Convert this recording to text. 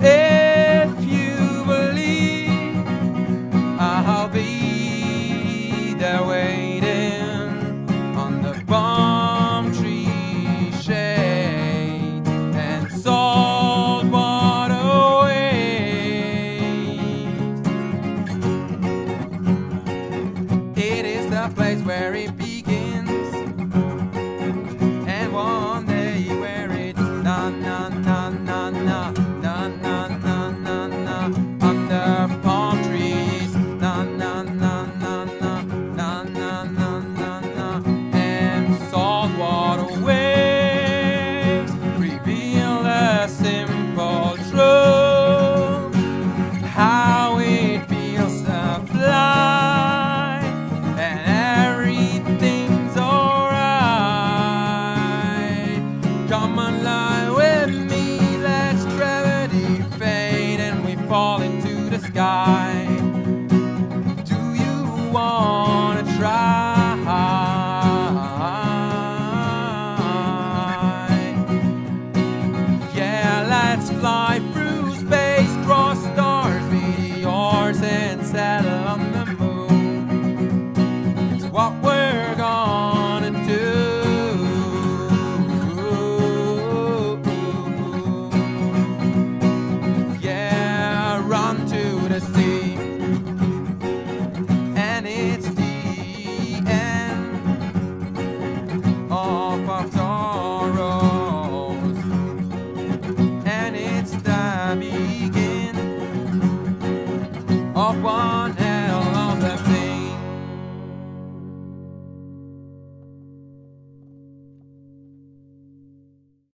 If you believe, I'll be there waiting on the palm tree shade and waves. It is the place where it be. stars and sat on the moon. It's what we're gonna do. Yeah, run to the sea.